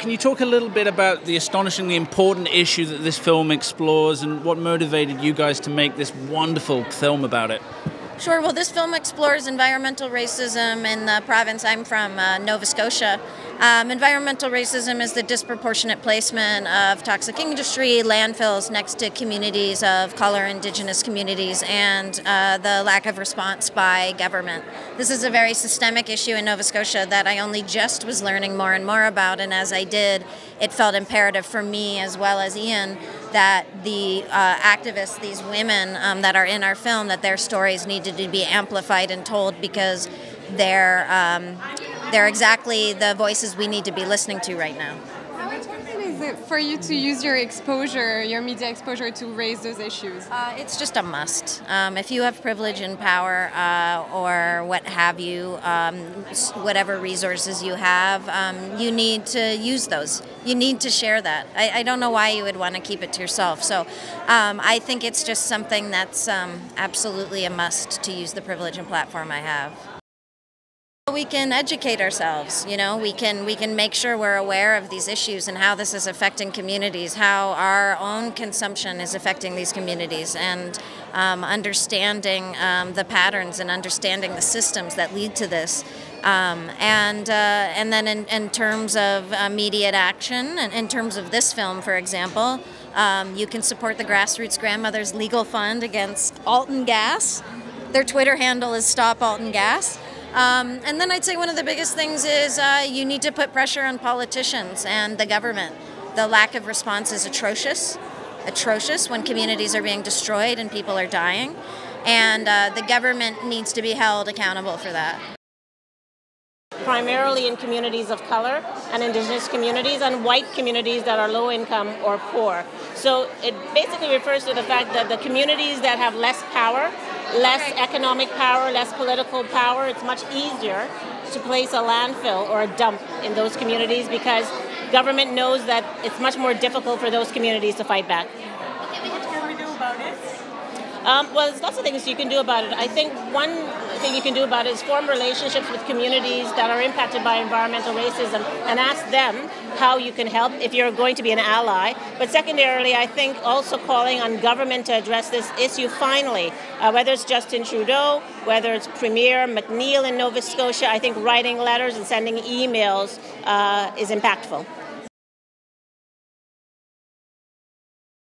Can you talk a little bit about the astonishingly important issue that this film explores and what motivated you guys to make this wonderful film about it? Sure. Well, this film explores environmental racism in the province I'm from, uh, Nova Scotia. Um, environmental racism is the disproportionate placement of toxic industry, landfills next to communities of color, indigenous communities, and uh, the lack of response by government. This is a very systemic issue in Nova Scotia that I only just was learning more and more about, and as I did, it felt imperative for me as well as Ian that the uh, activists, these women um, that are in our film, that their stories needed to be amplified and told because they're um, they're exactly the voices we need to be listening to right now. How important is it for you to use your exposure, your media exposure, to raise those issues? Uh, it's just a must. Um, if you have privilege and power, uh, or what have you, um, whatever resources you have, um, you need to use those. You need to share that. I, I don't know why you would want to keep it to yourself. So um, I think it's just something that's um, absolutely a must to use the privilege and platform I have. We can educate ourselves, you know, we can we can make sure we're aware of these issues and how this is affecting communities, how our own consumption is affecting these communities, and um, understanding um, the patterns and understanding the systems that lead to this. Um, and uh, and then in, in terms of immediate action, and in terms of this film, for example, um, you can support the Grassroots Grandmothers Legal Fund against Alton Gas. Their Twitter handle is Stop Alton Gas. Um, and then I'd say one of the biggest things is uh, you need to put pressure on politicians and the government. The lack of response is atrocious, atrocious when communities are being destroyed and people are dying. And uh, the government needs to be held accountable for that. Primarily in communities of color and indigenous communities and white communities that are low income or poor. So it basically refers to the fact that the communities that have less power less economic power, less political power. It's much easier to place a landfill or a dump in those communities because government knows that it's much more difficult for those communities to fight back. What can we do about it? Um, well, there's lots of things you can do about it. I think one thing you can do about it is form relationships with communities that are impacted by environmental racism and ask them how you can help if you're going to be an ally. But secondarily, I think also calling on government to address this issue finally, uh, whether it's Justin Trudeau, whether it's Premier McNeil in Nova Scotia, I think writing letters and sending emails uh, is impactful.